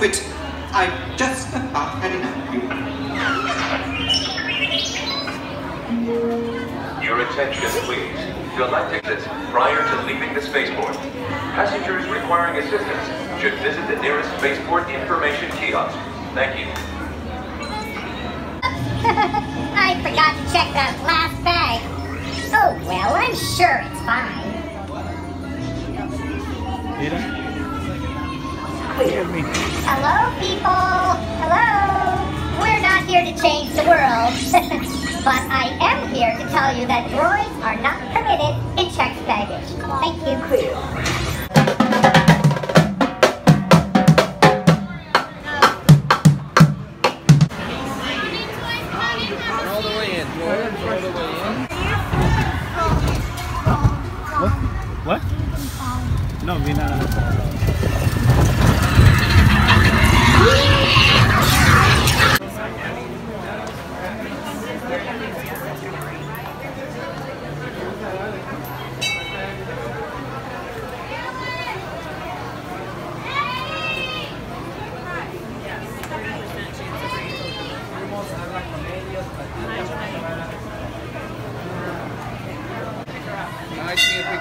ungrateful little twit. I've just about had enough. Your attention, please. Galactic this prior to leaving the spaceport. Passengers requiring assistance should visit the nearest spaceport information kiosk. Thank you. I forgot to check that last bag. Oh, well, I'm sure it's fine. Hello, people. Hello. We're not here to change the world. but I am here to tell you that droids are not permitted in checked baggage. Thank you.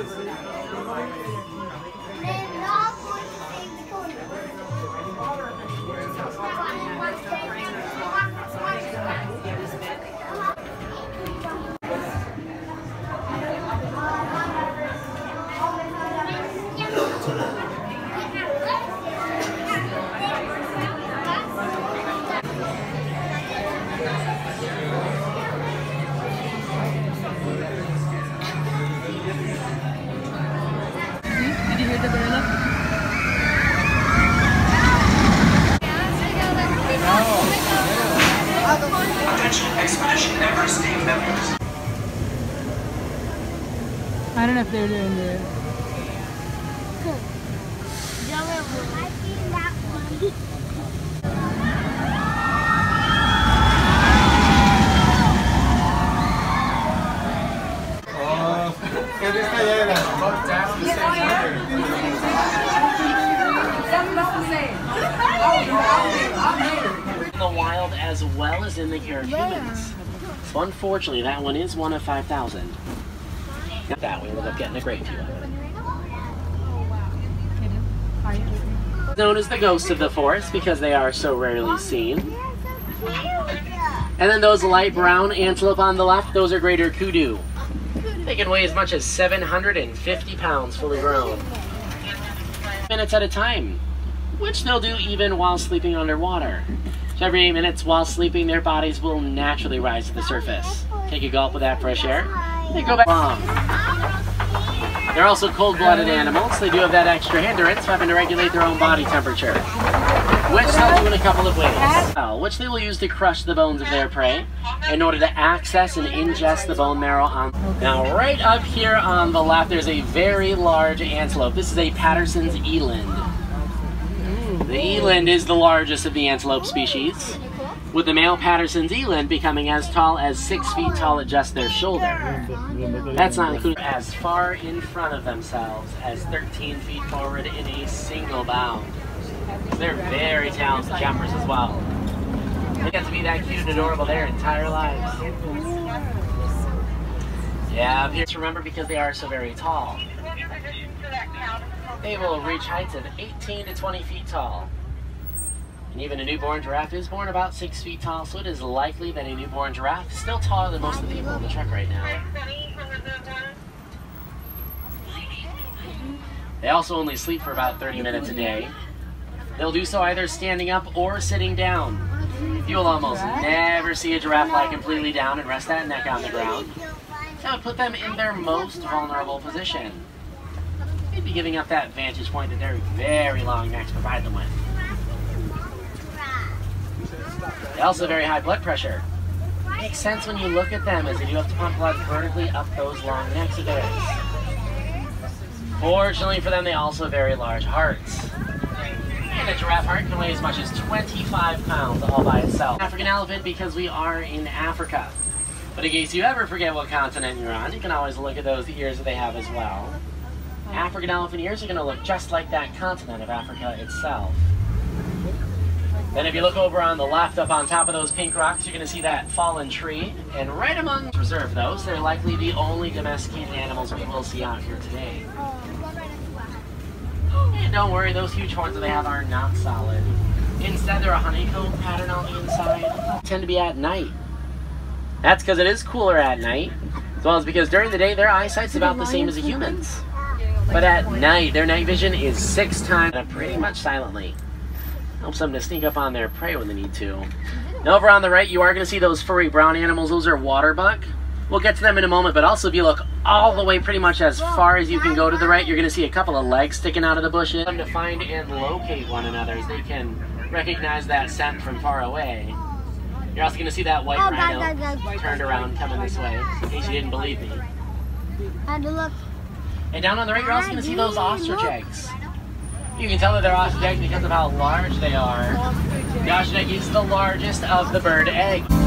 you hear the gorilla? Attention Expedition Everest team members. I don't know if they're doing the. in the wild as well as in the humans. So unfortunately, that one is one of 5,000. That we up getting a great it. Known as the ghosts of the forest because they are so rarely seen. And then those light brown antelope on the left, those are greater kudu. They can weigh as much as 750 pounds fully grown. Minutes at a time, which they'll do even while sleeping underwater. So every eight minutes while sleeping, their bodies will naturally rise to the surface. Take a gulp of that fresh air, they go back long. They're also cold-blooded animals. They do have that extra hindrance having to regulate their own body temperature, which they'll do in a couple of ways. Which they will use to crush the bones of their prey in order to access and ingest the bone marrow on. Now, right up here on the left, there's a very large antelope. This is a Patterson's eland. The eland is the largest of the antelope species, with the male Patterson's eland becoming as tall as six feet tall at just their shoulder. That's not including as far in front of themselves as 13 feet forward in a single bound. They're very talented jumpers as well. They get to be that cute and adorable their entire lives. Yeah, here, just remember because they are so very tall. They will reach heights of 18 to 20 feet tall. And even a newborn giraffe is born about 6 feet tall, so it is likely that a newborn giraffe is still taller than most of the people in the truck right now. They also only sleep for about 30 minutes a day. They'll do so either standing up or sitting down. You will almost never see a giraffe lie completely down and rest that neck on the ground. That would put them in their most vulnerable position. They'd be giving up that vantage point that their very long necks provide them with. They also very high blood pressure. Makes sense when you look at them as they do have to pump blood vertically up those long necks of theirs. Fortunately for them, they also have very large hearts. And a giraffe heart can weigh as much as 25 pounds all by itself. African elephant because we are in Africa. But in case you ever forget what continent you're on, you can always look at those ears that they have as well. African elephant ears are going to look just like that continent of Africa itself. Then if you look over on the left up on top of those pink rocks, you're going to see that fallen tree. And right among reserve those, they're likely the only domesticated animals we will see out here today. And don't worry, those huge horns that they have are not solid. Instead, they're a honeycomb pattern on the inside. Tend to be at night. That's because it is cooler at night, as well as because during the day their eyesight's about the same as a human's. But at night, their night vision is six times, pretty much silently. Helps them to sneak up on their prey when they need to. Now over on the right, you are going to see those furry brown animals. Those are water buck. We'll get to them in a moment, but also if you look all the way pretty much as far as you can go to the right, you're going to see a couple of legs sticking out of the bushes. Them to find and locate one another as they can recognize that scent from far away. You're also going to see that white Oh, rhino God, God, God. turned around coming this way, in case you didn't believe me. Had to look. And down on the right, you're also going to see those ostrich eggs. You can tell that they're ostrich eggs because of how large they are. The ostrich egg is the largest of the bird eggs.